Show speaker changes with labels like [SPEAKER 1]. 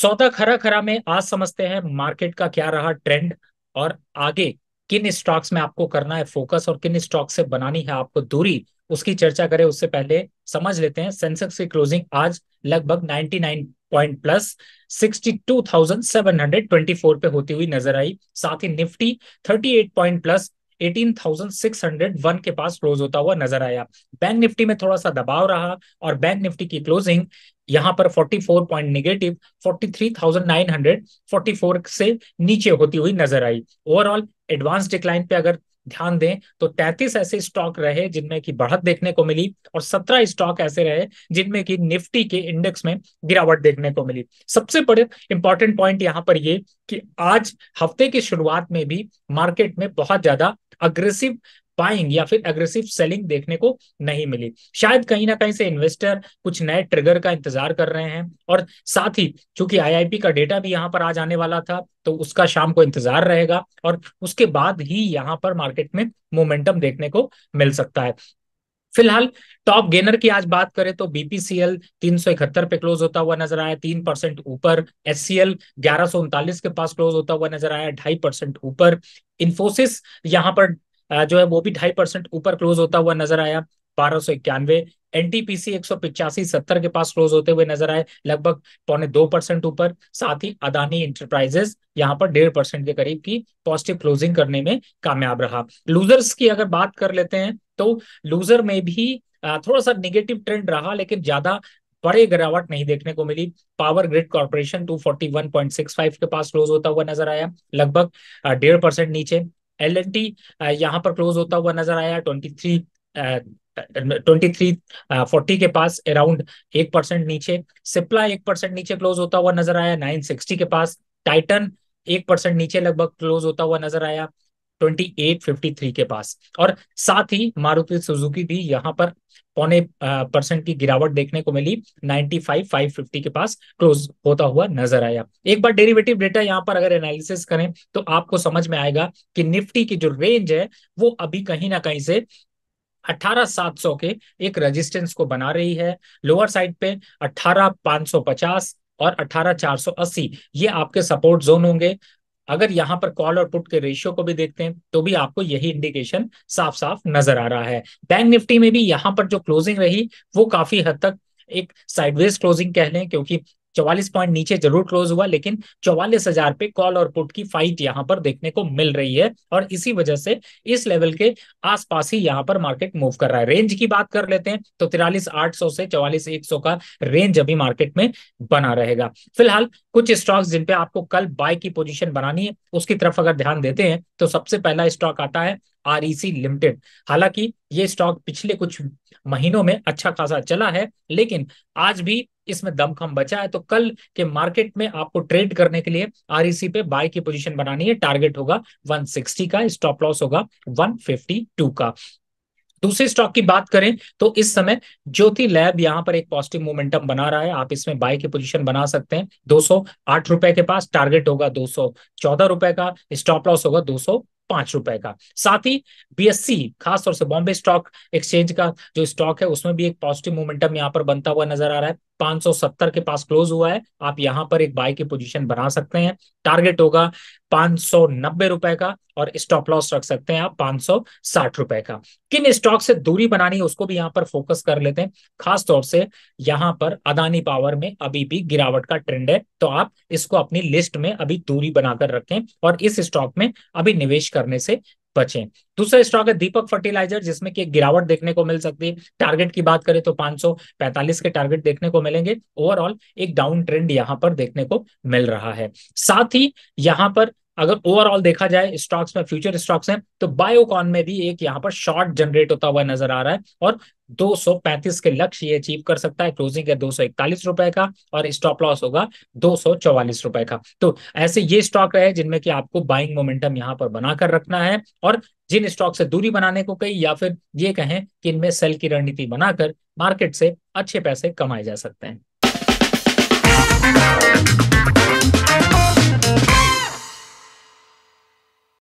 [SPEAKER 1] सौदा खरा खरा में आज समझते हैं मार्केट का क्या रहा ट्रेंड और आगे किन स्टॉक्स में आपको करना है फोकस और किन स्टॉक से बनानी है आपको दूरी उसकी चर्चा करें उससे पहले समझ लेते हैं सेंसेक्स की क्लोजिंग आज लगभग 99 पॉइंट प्लस 62,724 पे होती हुई नज़र आई। साथ ही निफ्टी 38 पॉइंट प्लस 18,601 के पास क्लोज होता हुआ नज़र आया। बैंक निफ्टी में थोड़ा सा दबाव रहा और बैंक निफ्टी की क्लोजिंग यहाँ पर 44 पॉइंट निगेटिव 43,944 से नीचे होती हुई नज़र आई। ओवरऑल एडवांस डिक्लाइन पे अगर ध्यान दें तो 33 ऐसे स्टॉक रहे जिनमें की बढ़त देखने को मिली और 17 स्टॉक ऐसे रहे जिनमें की निफ्टी के इंडेक्स में गिरावट देखने को मिली। सबसे बड़े इंपॉर्टेंट पॉइंट यहाँ पर ये कि आज हफ़्ते की शुरुआत में भी मार्केट में बहुत ज़्यादा अग्रेसिव बाइंग या फिर अग्रेसिव सेलिंग देखने को नहीं मिली। शायद कहीं ना कहीं से इन्वेस्टर कुछ नए ट्रिगर का इंतज़ार कर रहे हैं और साथ ही चूँकि आईआईपी का डेटा भी यहाँ पर आ जाने वाला था तो उसका शाम को इंतज़ार रहेगा और उसके बाद ही यहाँ पर मार्केट में मोमेंटम देखने को मिल सकता है। फ़िलहाल टॉप गेनर की आज बात करें तो बीपीसीएल तीन सौ इकहत्तर पे क्लोज होता हुआ नज़र आया, तीन परसेंट ऊपर। एस सी एल ग्यारह सौ उनतालीस के पास क्लोज होता हुआ नज़र आया, ढाई परसेंट ऊपर। इन्फोसिस यहाँ पर जो है वो भी ढाई परसेंट ऊपर क्लोज होता हुआ नज़र आया। बारह सौ इक्यानवे एनटीपीसी एक सौ पिचासी सत्तर के पास क्लोज होते हुए नज़र आए, लगभग पौने दो परसेंट ऊपर। साथ ही अदानी इंटरप्राइजेस यहाँ पर डेढ़ परसेंट के करीब की पॉजिटिव क्लोजिंग करने में कामयाब रहा। लूजर्स की अगर बात कर लेते हैं तो लूजर में भी थोड़ा सा निगेटिव ट्रेंड रहा, लेकिन ज़्यादा बड़े गिरावट नहीं देखने को मिली। पावर ग्रिड कॉर्पोरेशन 241.65 के पास क्लोज होता हुआ नज़र आया, लगभग डेढ़ परसेंट नीचे। एल एन टी यहाँ पर क्लोज होता हुआ नज़र आया twenty three twenty three forty के पास अराउंड एक परसेंट नीचे। सिप्ला एक परसेंट नीचे क्लोज होता हुआ नज़र आया। नाइन सिक्सटी के पास। टाइटन एक परसेंट नीचे लगभग क्लोज होता हुआ नज़र आया। ट्वेंटी एट, फिफ्टी थ्री के पास। और साथ ही मारुति सुजुकी भी यहाँ पर पौने परसेंट की गिरावट देखने को मिली। 95 550 के पास क्लोज होता हुआ नज़र आया। एक बार डेरिवेटिव डेटा यहाँ पर अगर एनालिसिस करें तो आपको समझ में आएगा कि निफ्टी की जो रेंज है, वो अभी कहीं ना कहीं से अठारह सात सौ के एक रेजिस्टेंस को बना रही है। लोअर साइड पे अठारह पाँच सौ पचास और अठारह चार सौ अस्सी, ये आपके सपोर्ट जोन होंगे। अगर यहाँ पर कॉल और पुट के रेशियो को भी देखते हैं तो भी आपको यही इंडिकेशन साफ़ साफ़ नज़र आ रहा है। बैंक निफ्टी में भी यहाँ पर जो क्लोजिंग रही, वो काफ़ी हद तक एक साइडवेज क्लोजिंग कह लें, क्योंकि चौवालीस पॉइंट नीचे ज़रूर क्लोज हुआ, लेकिन चौवालीस हज़ार पे कॉल और पुट की फाइट यहाँ पर देखने को मिल रही है और इसी वजह से इस लेवल के आसपास ही यहाँ पर मार्केट मूव कर रहा है। रेंज की बात कर लेते हैं तो तिरालीस आठ सौ से चौवालीस एक सौ का रेंज अभी मार्केट में बना रहेगा। फ़िलहाल कुछ स्टॉक्स जिन पे आपको कल बाय की पोजीशन बनानी है, उसकी तरफ़ अगर ध्यान देते हैं तो सबसे पहला स्टॉक आता है आरईसी लिमिटेड हालाँकि ये स्टॉक पिछले कुछ महीनों में अच्छा खासा चला है, लेकिन आज भी इसमें दमखम बचा है तो कल के मार्केट में आपको ट्रेड करने के लिए आरईसी पे बाय की पोजीशन बनानी है। टारगेट होगा 160 का, स्टॉप लॉस होगा 152 का। दूसरे स्टॉक की बात करें तो इस समय ज्योति लैब यहाँ पर एक पॉजिटिव मोमेंटम बना रहा है। आप इसमें बाय की पोजीशन बना सकते हैं। दो रुपए के पास टारगेट होगा दो सौ चौदह रुपए का, स्टॉप लॉस होगा दो रुपए का। साथ ही बीएससी खासतौर से बॉम्बे स्टॉक एक्सचेंज का जो स्टॉक है, उसमें भी एक पॉजिटिव मोमेंटम यहाँ पर बनता हुआ नज़र आ रहा है। 570 के पास क्लोज हुआ है। आप यहाँ पर एक बाय की पोजीशन बना सकते हैं। टारगेट होगा पाँच रुपए का और स्टॉप लॉस रख सकते हैं आप पाँच रुपए का। किन स्टॉक से दूरी बनानी है उसको भी यहाँ पर फोकस कर लेते हैं। खास तौर से यहाँ पर अदानी पावर में अभी भी गिरावट का ट्रेंड है तो आप इसको अपनी लिस्ट में अभी दूरी बनाकर रखें और इस स्टॉक में अभी निवेश करने से बचें। दूसरा स्टॉक है दीपक फर्टिलाइज़र जिसमें कि गिरावट देखने को मिल सकती है। टारगेट की बात करें तो 545 के टारगेट देखने को मिलेंगे। ओवरऑल एक डाउन ट्रेंड यहाँ पर देखने को मिल रहा है। साथ ही यहाँ पर अगर ओवरऑल देखा जाए स्टॉक्स में फ्यूचर स्टॉक्स हैं तो बायोकॉन में भी एक यहाँ पर शॉर्ट जनरेट होता हुआ नज़र आ रहा है और 235 के लक्ष्य ये अचीव कर सकता है। क्लोजिंग है दो सौ इकतालीस रुपए का और स्टॉप लॉस होगा दो सौ चौवालीस रुपए का। तो ऐसे ये स्टॉक रहे जिनमें कि आपको बाइंग मोमेंटम यहाँ पर बनाकर रखना है और जिन स्टॉक से दूरी बनाने को कही या फिर ये कहें कि इनमें सेल की रणनीति बनाकर मार्केट से अच्छे पैसे कमाए जा सकते हैं।